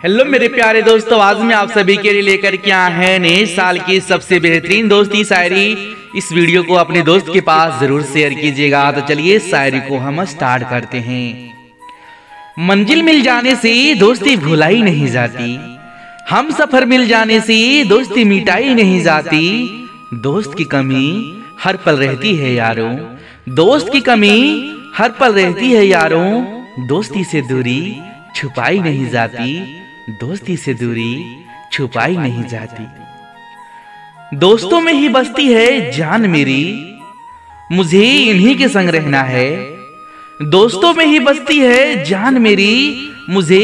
Hello मेरे प्यारे दोस्तों, आज मैं आप सभी के लिए लेकर के आए हैं नए साल की सबसे बेहतरीन दोस्ती शायरी। इस वीडियो को अपने दोस्त के पास ज़रूर शेयर कीजिएगा। तो चलिए शायरी को हम स्टार्ट करते हैं। मंजिल मिल जाने से दोस्ती भुलाई नहीं जाती। हम सफ़र मिल जाने से दोस्ती मिटाई नहीं जाती। दोस्त की कमी हर पल रहती है यारों। दोस्त की कमी हर पल रहती है यारों। दोस्ती से दूरी छुपाई नहीं जाती। दोस्ती से दूरी छुपाई नहीं जाती। दोस्तों में ही बसती है जान मेरी। मुझे इन्हीं के संग रहना है। दोस्तों में ही बसती है जान मेरी। मुझे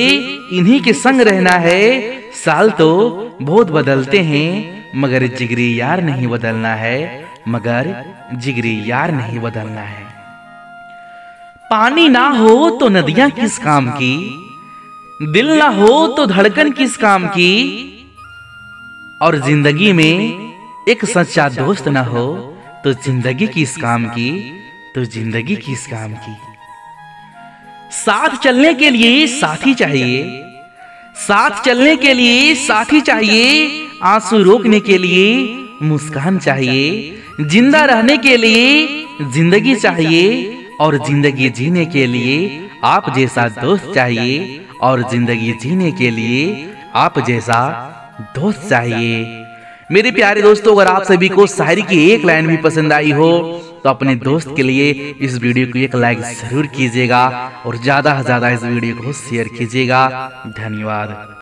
इन्हीं के संग रहना है। साल तो बहुत बदलते हैं मगर जिगरी यार नहीं बदलना है मगर जिगरी यार नहीं बदलना है। पानी ना हो तो नदियाँ किस काम की? दिल ना हो तो धड़कन किस काम की? और ज़िंदगी में एक सच्चा दोस्त ना हो तो ज़िंदगी किस काम की? तो ज़िंदगी किस काम की? साथ चलने के लिए साथी चाहिए। साथ चलने के लिए साथी चाहिए। आँसू रोकने के लिए मुस्कान चाहिए। ज़िंदा रहने के लिए ज़िंदगी चाहिए। और ज़िंदगी जीने के लिए आप जैसा दोस्त चाहिए। और ज़िंदगी जीने के लिए आप जैसा दोस्त चाहिए। मेरे प्यारे दोस्तों, अगर आप सभी को शायरी की एक लाइन भी पसंद आई हो तो अपने दोस्त के लिए इस वीडियो को एक लाइक ज़रूर कीजिएगा और ज़्यादा से ज़्यादा इस वीडियो को शेयर कीजिएगा। धन्यवाद।